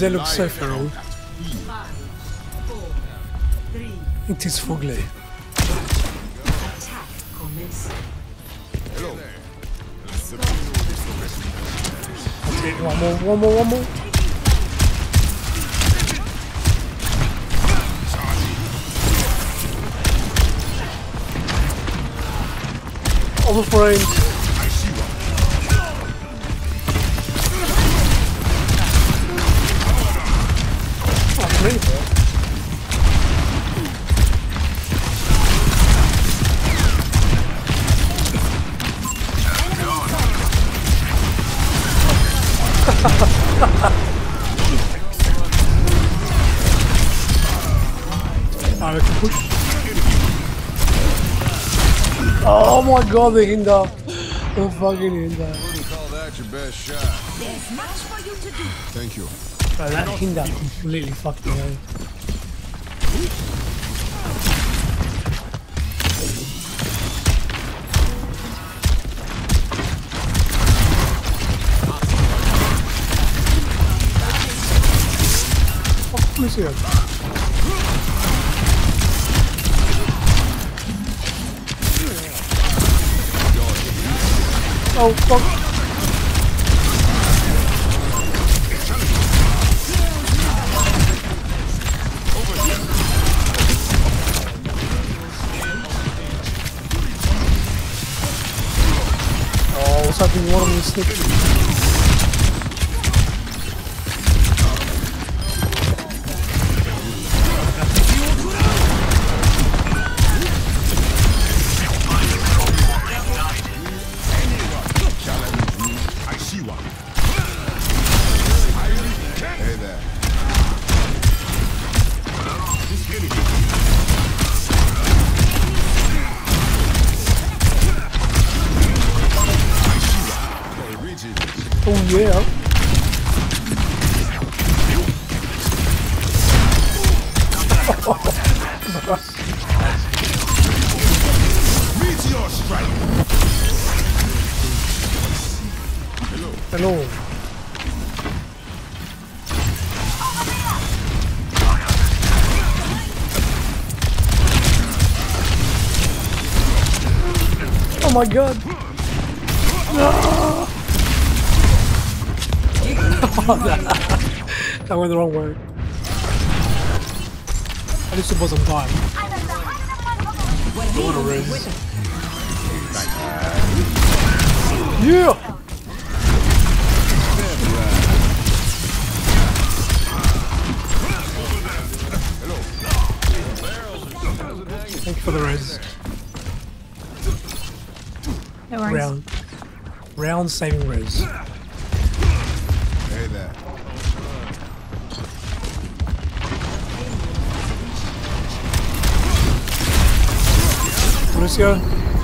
Det looks so feral. Inte så fåglig. Okay, one more, one more, one more. Overframe. Oh, great. I can push. Oh my god, the Hinda. The fucking Hinda. Wouldn't call that your best shot. There's much for you to do. Thank you. Bro, that Hinda completely fucked me over. Me see it. Oh, fuck. Oh, what's happening? One of them Oh, yeah. Meteor strike. Hello. Oh my god. No. that went the wrong way. At least it was on time. What a race. Yeah! Thank you for the res. No worries. Round. Round saving res. Patrícia.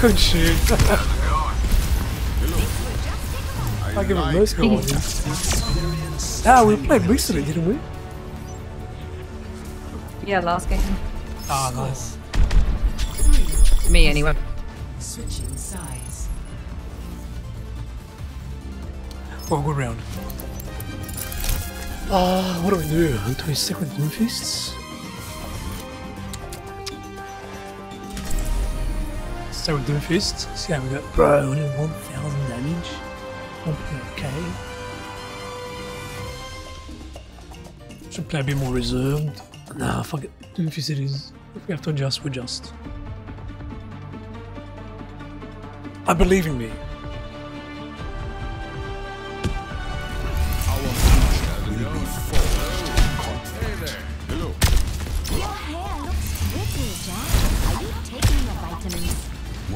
Good shoot. I give him most goal. Ah, we played recently, didn't we? Yeah, last game. Ah, nice. Me anyway. Switching sides. Well, good round. Uh, what do we do? Do we stick with Doomfists? Stay with Doomfist. See how we got. Bro, only 1000 damage. Okay. Should play a bit more reserved. Nah, fuck it. Doomfist it is. If we have to adjust, we adjust. I believe in me.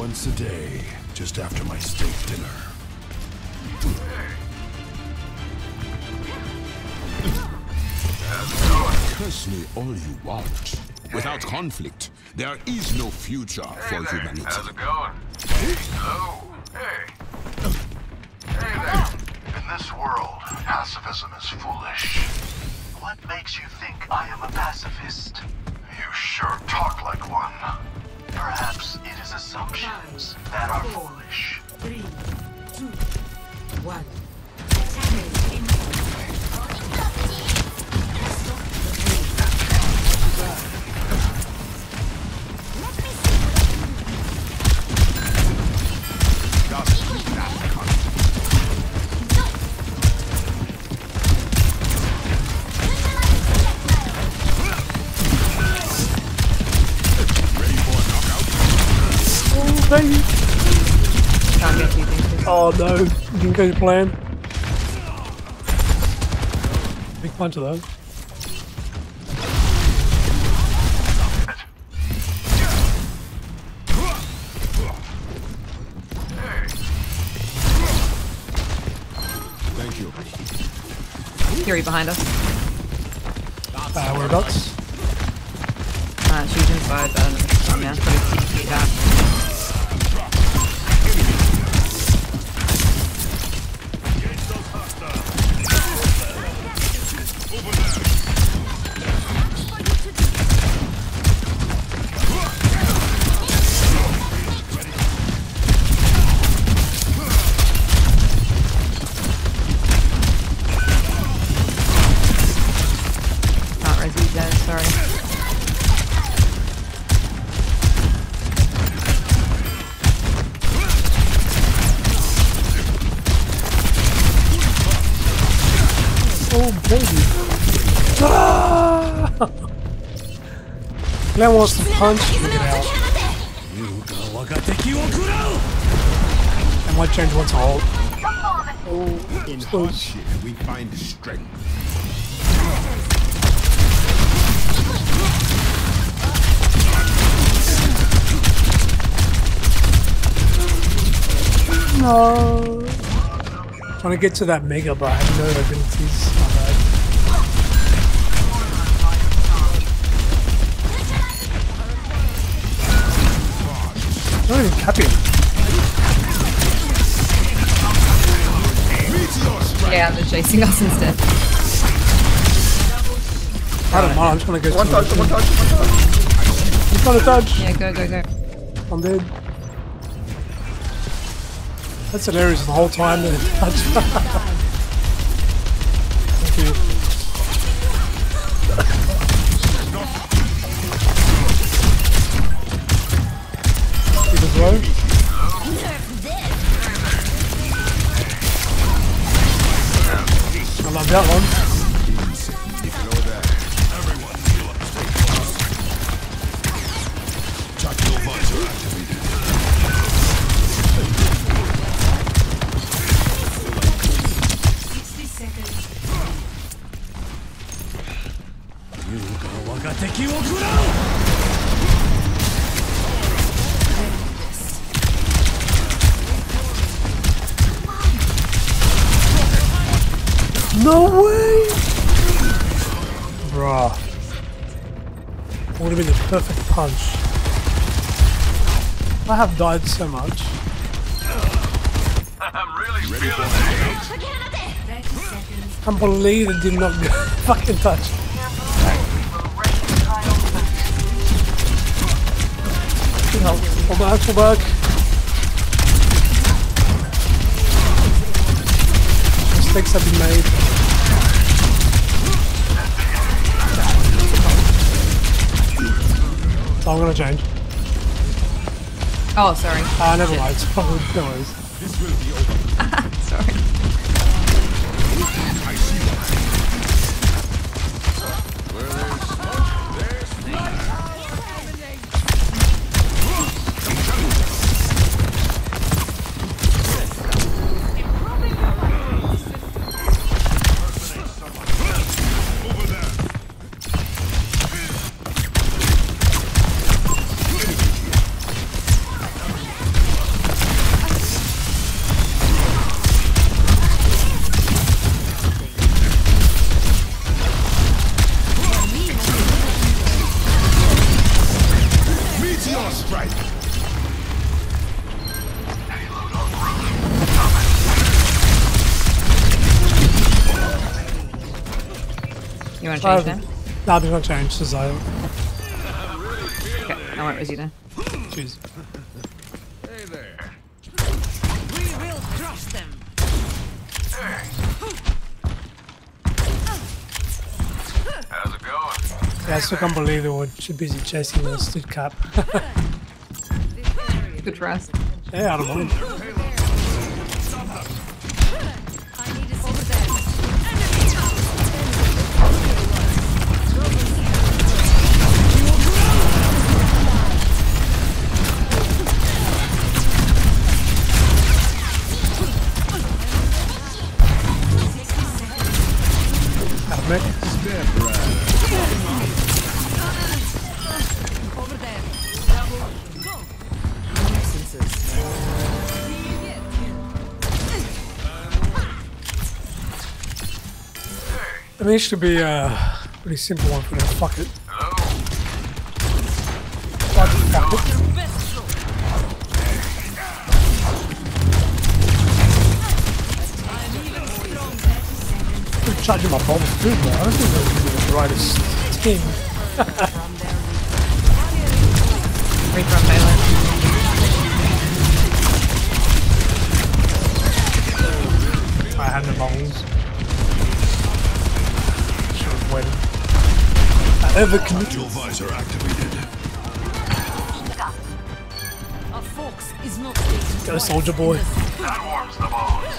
Once a day, just after my steak dinner. Curse me all you want. Without conflict, there is no future for humanity. How's it going? Hello? Hey. Hey there. In this world, pacifism is foolish. What makes you think I am a pacifist? You sure talk like one. Perhaps it is assumptions that are foolish. Three, two, one. Baby. Can't get you things. Oh no, didn't go to plan. Big punch though. Thank you. Fury behind us. Uh, whereabouts? Uh, she's inside, but I don't know yeah, but it's down. Glenn wants to punch me get out. And might change once to hold. Oh, In hardship, we find strength. No. Trying to get to that mega, but I have no abilities. Not even capping. Yeah, they're chasing us instead. I don't mind. I'm just gonna go. One touch, one touch, one touch. I'm trying to touch. Yeah, go, go, go. I'm dead. That's hilarious the whole time. Would have been the perfect punch. I have died so much. I'm really feeling it. Thirty seconds. Can't believe it did not fucking touch. Pull back, pull back. Mistakes have been made. So I'm gonna change. Oh, sorry. Ah, never Shit. mind. no worries. This will be over. Sorry. I see You want to I change haven't- now? Nah, I'm gonna change to Zion. Okay, I went with you then. Jeez. Hey there. How's it going? Yeah, I still can't believe they were too busy chasing the stupid cap. Good for us. yeah, I don't mind. Mate. I mean, it should be a pretty simple one for them. Fuck it. Oh. Fuck it, fuck it. Charging my bombs too, bro. I don't think they're the brightest team. Reaper on Violet. I had the bombs. Should have waited. I ever committed. Your visor activated. A fox is not taken Got a soldier boy. That warms the bones.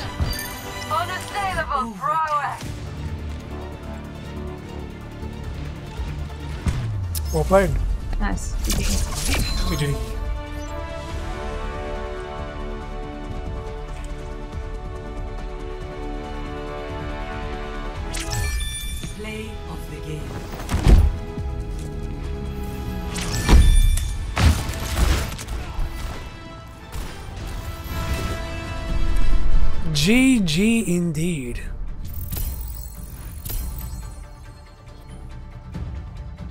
Well played. Nice. GG. Play of the game. GG indeed.